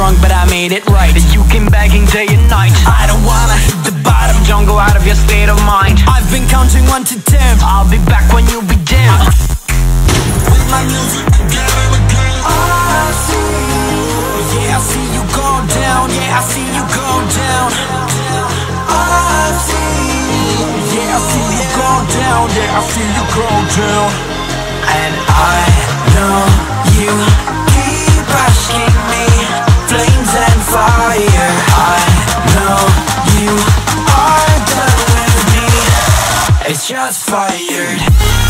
Wrong, but I made it right. You came begging day and night. I don't wanna hit the bottom. Don't go out of your state of mind. I've been counting one to ten. I'll be back when you be down. With my music and again. Ah, I see. Yeah, I see you go down. Yeah, I see you go down. Ah, I see. Yeah, I see you go down. Yeah, I see you go down. And I know you just fired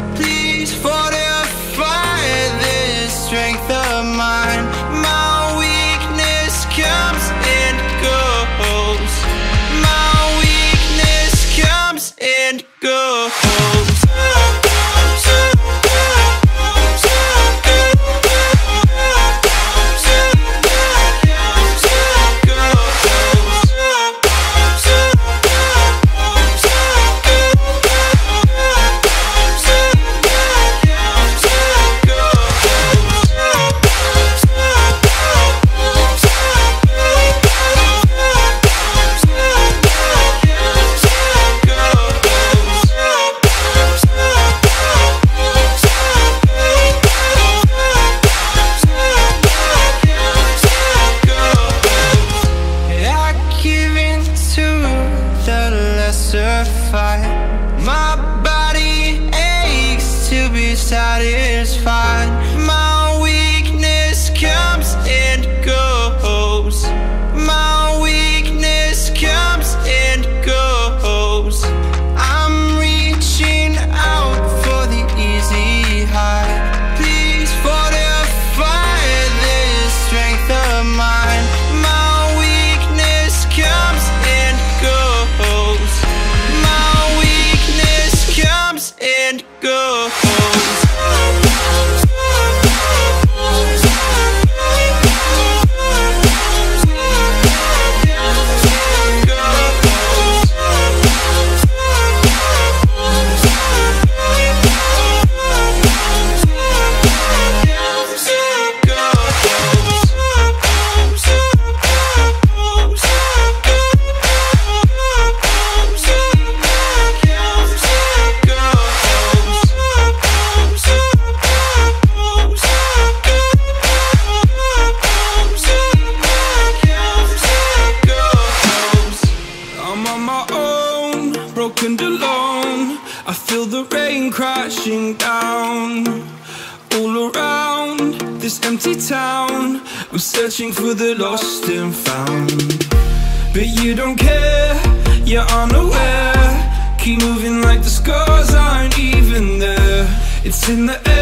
be satisfied. In the air,